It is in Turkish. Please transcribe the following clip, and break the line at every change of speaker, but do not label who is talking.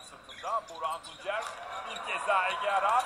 sırtında. Burak Tuncer bir kez daha Ege Arar.